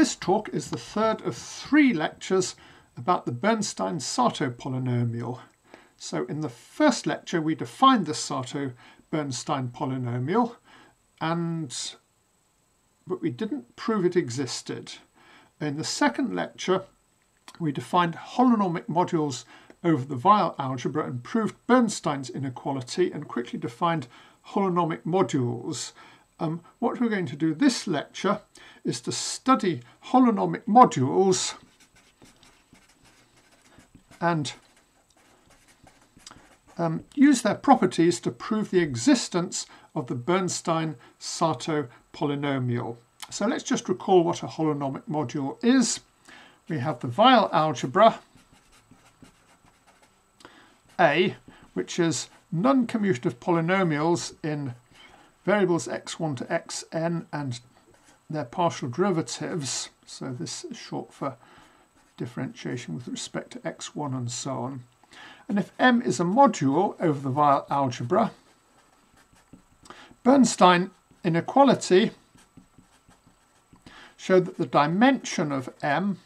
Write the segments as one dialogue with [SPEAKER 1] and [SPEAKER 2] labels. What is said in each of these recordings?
[SPEAKER 1] This talk is the third of three lectures about the Bernstein-Sato polynomial. So in the first lecture we defined the Sato-Bernstein polynomial and but we didn't prove it existed. In the second lecture we defined holonomic modules over the Weyl algebra and proved Bernstein's inequality and quickly defined holonomic modules. Um, what we're going to do this lecture is to study holonomic modules and um, use their properties to prove the existence of the Bernstein-Sato polynomial. So let's just recall what a holonomic module is. We have the Weyl algebra A, which is non-commutative polynomials in variables x1 to xn and their partial derivatives. So this is short for differentiation with respect to x1 and so on. And if M is a module over the Weyl algebra, Bernstein inequality showed that the dimension of M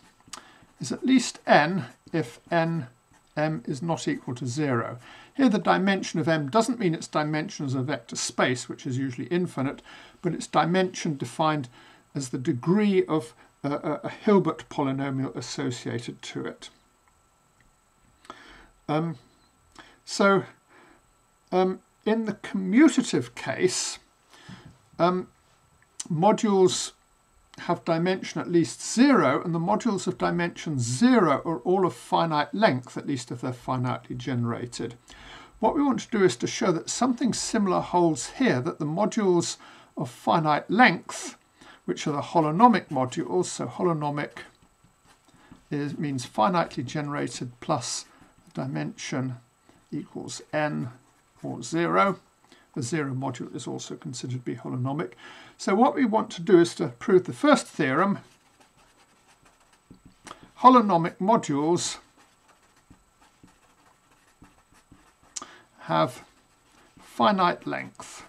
[SPEAKER 1] is at least n if n m is not equal to 0. Here the dimension of m doesn't mean its dimension as a vector space, which is usually infinite, but its dimension defined as the degree of a, a Hilbert polynomial associated to it. Um, so um, in the commutative case, um, modules have dimension at least zero, and the modules of dimension zero are all of finite length, at least if they're finitely generated. What we want to do is to show that something similar holds here, that the modules of finite length which are the holonomic modules. So holonomic is, means finitely generated plus dimension equals n or 0. The zero module is also considered to be holonomic. So what we want to do is to prove the first theorem. Holonomic modules have finite length.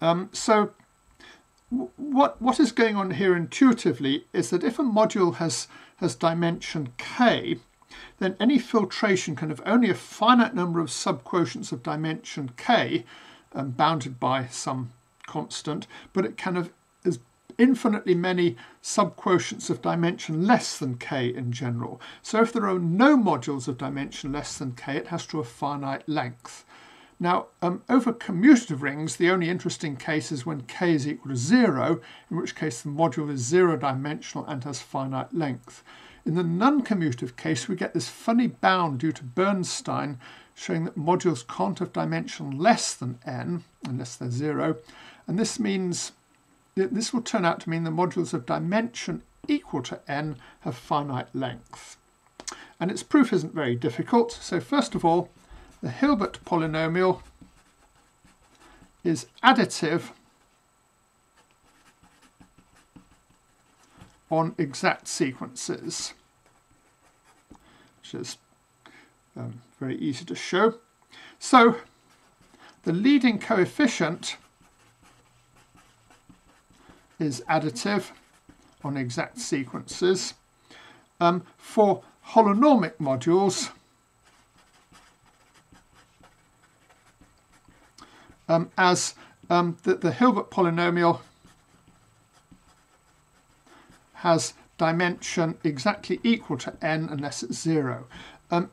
[SPEAKER 1] Um, so what, what is going on here intuitively is that if a module has, has dimension k, then any filtration can have only a finite number of subquotients of dimension k, um, bounded by some constant, but it can have as infinitely many subquotients of dimension less than k in general. So if there are no modules of dimension less than k, it has to have finite length. Now, um, over commutative rings, the only interesting case is when k is equal to zero, in which case the module is zero dimensional and has finite length. In the non-commutative case, we get this funny bound due to Bernstein, showing that modules can't have dimension less than n, unless they're zero. And this means, this will turn out to mean the modules of dimension equal to n have finite length. And its proof isn't very difficult. So first of all, the Hilbert polynomial is additive on exact sequences, which is um, very easy to show. So the leading coefficient is additive on exact sequences. Um, for holonomic modules, um, as um, the, the Hilbert polynomial has dimension exactly equal to n unless it's zero. Um,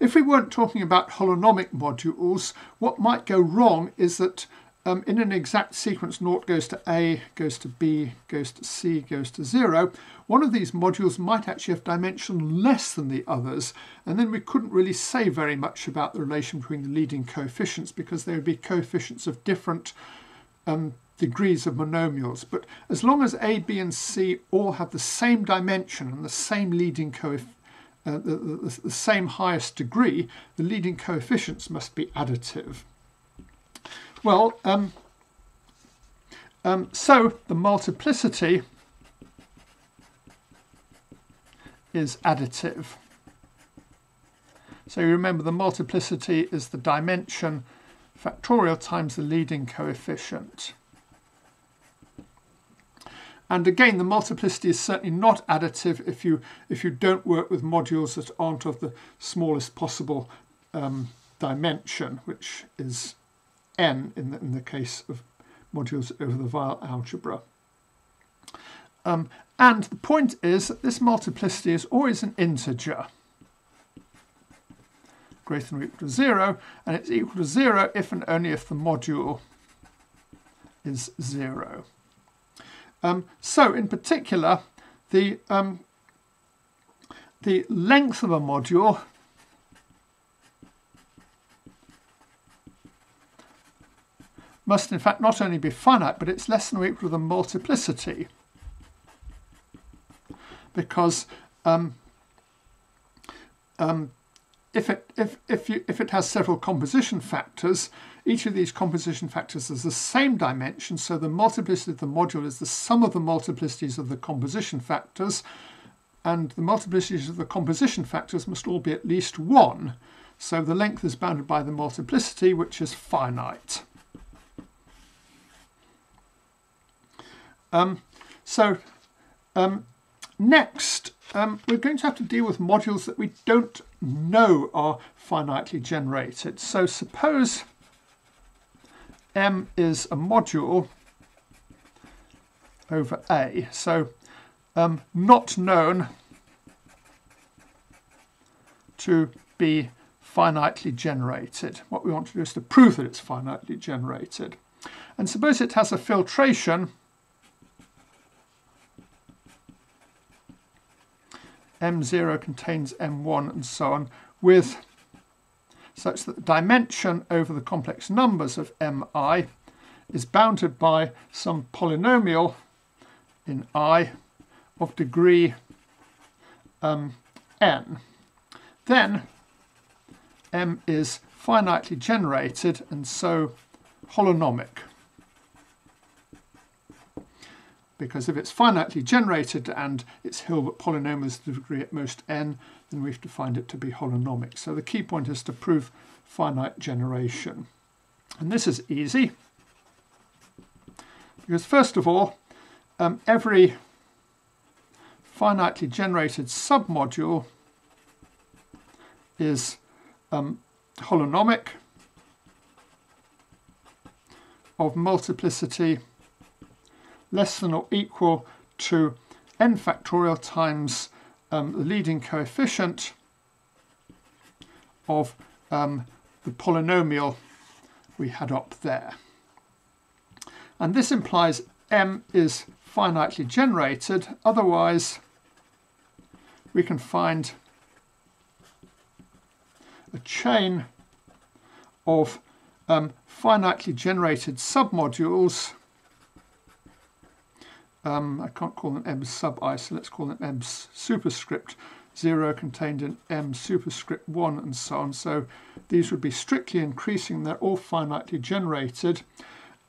[SPEAKER 1] if we weren't talking about holonomic modules, what might go wrong is that um, in an exact sequence, naught goes to A, goes to B, goes to C, goes to zero, one of these modules might actually have dimension less than the others, and then we couldn't really say very much about the relation between the leading coefficients because they would be coefficients of different um, degrees of monomials. But as long as A, B, and C all have the same dimension and the same leading coefficient, uh, the, the, the same highest degree, the leading coefficients must be additive. Well, um, um, so the multiplicity is additive. So you remember the multiplicity is the dimension factorial times the leading coefficient. And again, the multiplicity is certainly not additive if you if you don't work with modules that aren't of the smallest possible um, dimension, which is n in the, in the case of modules over the Weyl algebra. Um, and the point is that this multiplicity is always an integer greater than or equal to 0, and it's equal to 0 if and only if the module is 0. Um, so in particular, the, um, the length of a module must in fact not only be finite, but it's less than or equal to the multiplicity. Because um, um, if it, if, if, you, if it has several composition factors, each of these composition factors has the same dimension, so the multiplicity of the module is the sum of the multiplicities of the composition factors, and the multiplicities of the composition factors must all be at least 1. So the length is bounded by the multiplicity, which is finite. Um, so um, next, um, we're going to have to deal with modules that we don't know are finitely generated. So suppose M is a module over A. So um, not known to be finitely generated. What we want to do is to prove that it's finitely generated. And suppose it has a filtration M0 contains M1 and so on with such that the dimension over the complex numbers of Mi is bounded by some polynomial in I of degree um, n. Then M is finitely generated and so holonomic. Because if it's finitely generated and its Hilbert polynomial is the degree at most n, then we have to find it to be holonomic. So the key point is to prove finite generation. And this is easy because first of all, um, every finitely generated submodule is um, holonomic of multiplicity less than or equal to n factorial times um, the leading coefficient of um, the polynomial we had up there. And this implies m is finitely generated, otherwise we can find a chain of um, finitely generated submodules um, I can't call them M sub i, so let's call them M superscript 0 contained in M superscript 1 and so on. So these would be strictly increasing, they're all finitely generated.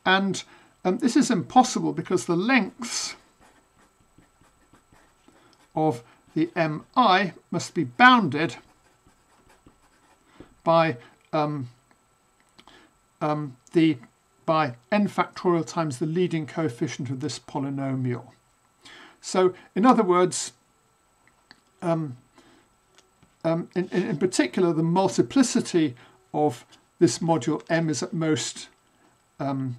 [SPEAKER 1] And um, this is impossible because the lengths of the mi must be bounded by um, um, the by n factorial times the leading coefficient of this polynomial. So in other words, um, um, in, in, particular, the multiplicity of this module m is at most um,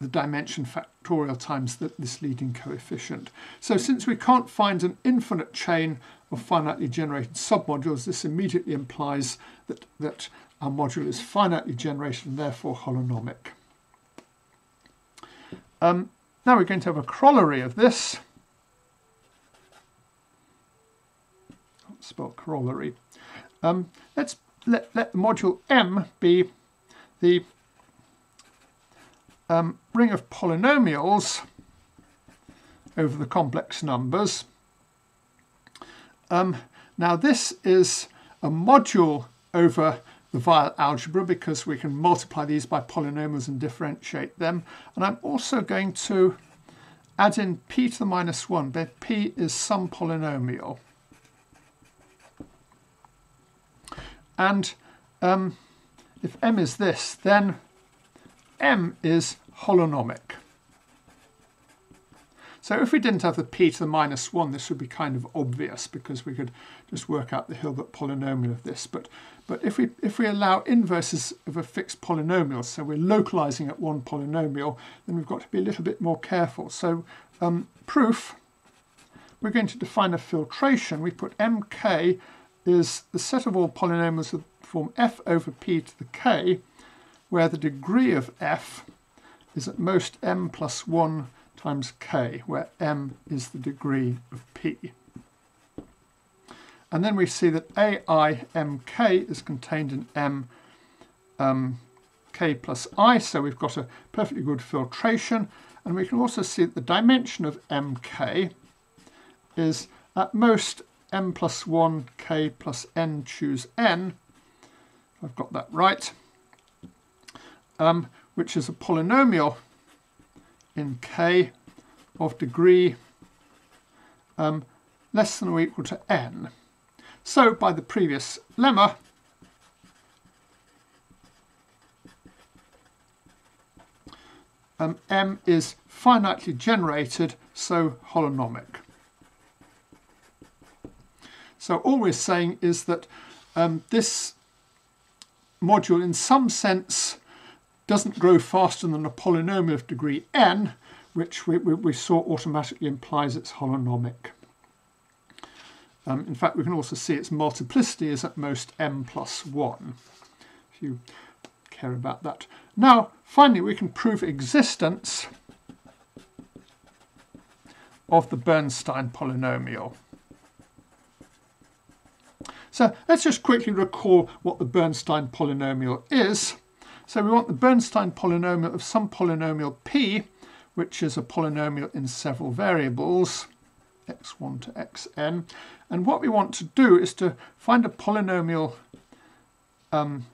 [SPEAKER 1] the dimension factorial times the, this leading coefficient. So since we can't find an infinite chain of finitely generated submodules, this immediately implies that, that our module is finitely generated and therefore holonomic. Um, now we're going to have a corollary of this. Spell corollary. Um, let's let, let the module M be the um, ring of polynomials over the complex numbers. Um, now this is a module over the Weyl algebra because we can multiply these by polynomials and differentiate them. And I'm also going to add in p to the minus 1, where p is some polynomial. And um, if m is this, then m is holonomic. So if we didn't have the p to the minus 1, this would be kind of obvious because we could just work out the Hilbert polynomial of this. But, but if, we, if we allow inverses of a fixed polynomial, so we're localizing at one polynomial, then we've got to be a little bit more careful. So um, proof, we're going to define a filtration. We put mk is the set of all polynomials of form f over p to the k, where the degree of f is at most m plus 1 times k, where m is the degree of p. And then we see that aimk is contained in m um, k plus i, so we've got a perfectly good filtration. And we can also see that the dimension of mk is at most m plus 1 k plus n choose n. I've got that right. Um, which is a polynomial in k of degree um, less than or equal to n. So by the previous lemma, um, m is finitely generated, so holonomic. So all we're saying is that um, this module in some sense doesn't grow faster than a polynomial of degree n, which we, we, we saw automatically implies it's holonomic. Um, in fact, we can also see its multiplicity is at most m plus 1, if you care about that. Now, finally, we can prove existence of the Bernstein polynomial. So let's just quickly recall what the Bernstein polynomial is. So we want the Bernstein polynomial of some polynomial p, which is a polynomial in several variables, x1 to xn. And what we want to do is to find a polynomial um,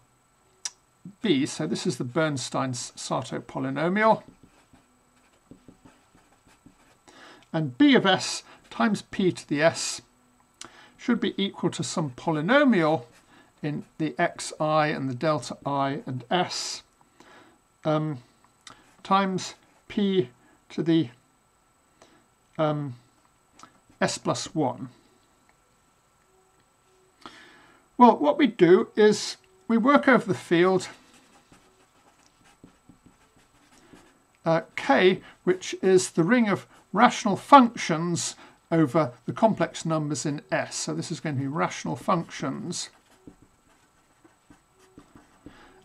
[SPEAKER 1] b. So this is the Bernstein-Sato polynomial. And b of s times p to the s should be equal to some polynomial in the xi and the delta i and s um, times p to the um, s plus 1. Well, what we do is we work over the field uh, K, which is the ring of rational functions over the complex numbers in S. So this is going to be rational functions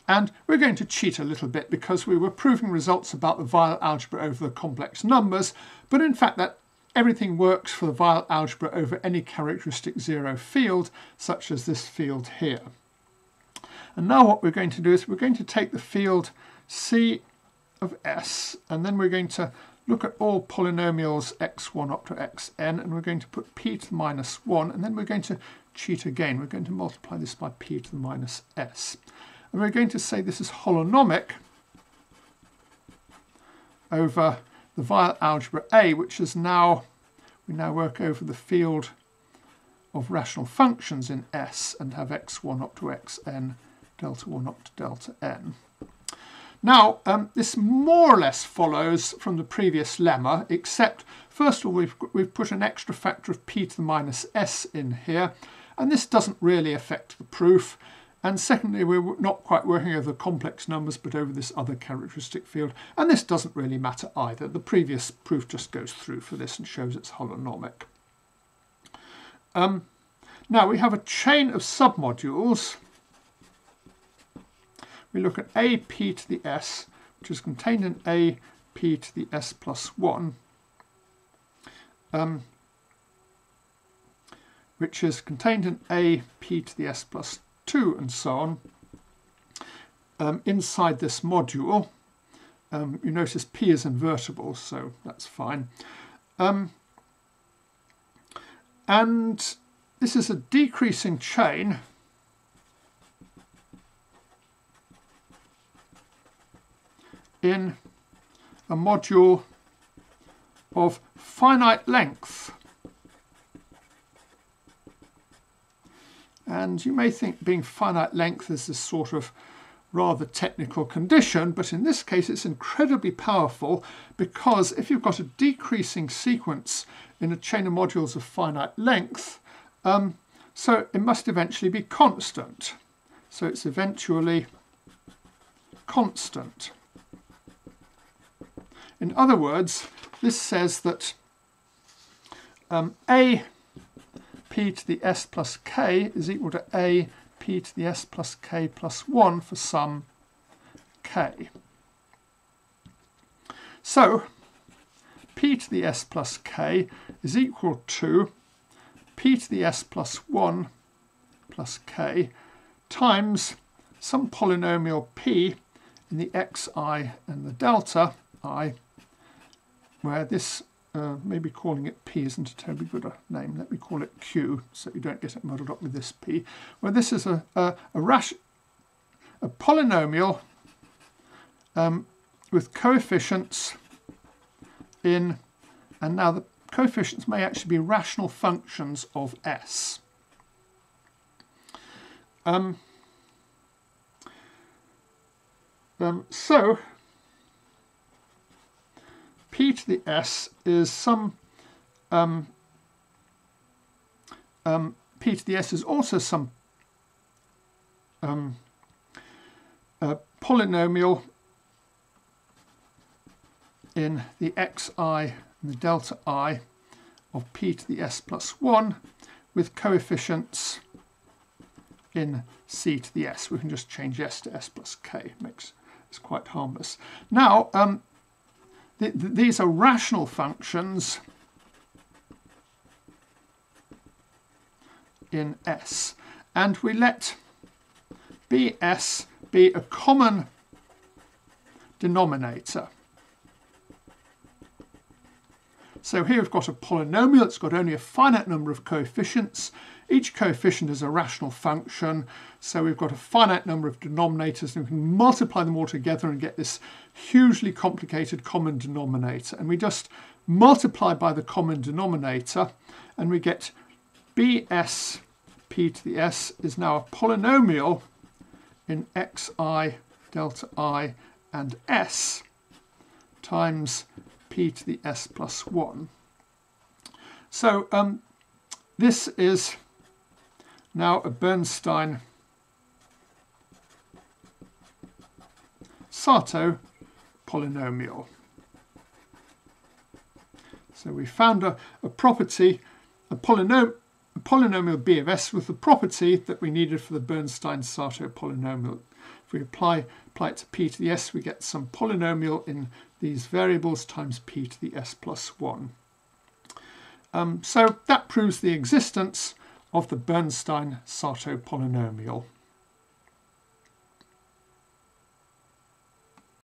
[SPEAKER 1] and we're going to cheat a little bit because we were proving results about the Weyl algebra over the complex numbers, but in fact that everything works for the Weyl algebra over any characteristic zero field, such as this field here. And now what we're going to do is we're going to take the field C of S, and then we're going to look at all polynomials x1 up to xn, and we're going to put p to the minus 1, and then we're going to cheat again. We're going to multiply this by p to the minus s. And we're going to say this is holonomic over the Weyl algebra A, which is now, we now work over the field of rational functions in S and have x1 up to xn, delta 1 up to delta n. Now, um, this more or less follows from the previous lemma, except first of all, we've, we've put an extra factor of p to the minus s in here, and this doesn't really affect the proof. And secondly, we're not quite working over complex numbers, but over this other characteristic field. And this doesn't really matter either. The previous proof just goes through for this and shows it's holonomic. Um, now we have a chain of submodules. We look at AP to the S, which is contained in AP to the S plus 1, um, which is contained in AP to the S plus 2 and so on um, inside this module. Um, you notice P is invertible, so that's fine. Um, and this is a decreasing chain in a module of finite length. And you may think being finite length is this sort of rather technical condition, but in this case it's incredibly powerful because if you've got a decreasing sequence in a chain of modules of finite length, um, so it must eventually be constant. So it's eventually constant. In other words, this says that um, a p to the s plus k is equal to a p to the s plus k plus 1 for some k. So p to the s plus k is equal to p to the s plus 1 plus k times some polynomial p in the xi and the delta i, where this uh, maybe calling it P isn't a terribly good a name. Let me call it Q so you don't get it muddled up with this P. Well, this is a, a, a, rash, a polynomial um, with coefficients in, and now the coefficients may actually be rational functions of S. Um, um, so p to the s is some um, um, p to the s is also some um, uh, polynomial in the xi and the delta i of p to the s plus 1 with coefficients in c to the s. We can just change s to s plus k. Makes it's quite harmless. Now, um, th these are rational functions in S. And we let Bs be a common denominator. So here we've got a polynomial, it's got only a finite number of coefficients. Each coefficient is a rational function, so we've got a finite number of denominators and we can multiply them all together and get this hugely complicated common denominator. And we just multiply by the common denominator and we get bs p to the s is now a polynomial in xi delta i and s times p to the s plus 1. So um, this is now a Bernstein Sato polynomial. So we found a, a property, a, polynom a polynomial B of S with the property that we needed for the Bernstein-Sato polynomial. If we apply, apply it to p to the s, we get some polynomial in these variables times p to the s plus 1. Um, so that proves the existence of the Bernstein-Sato polynomial.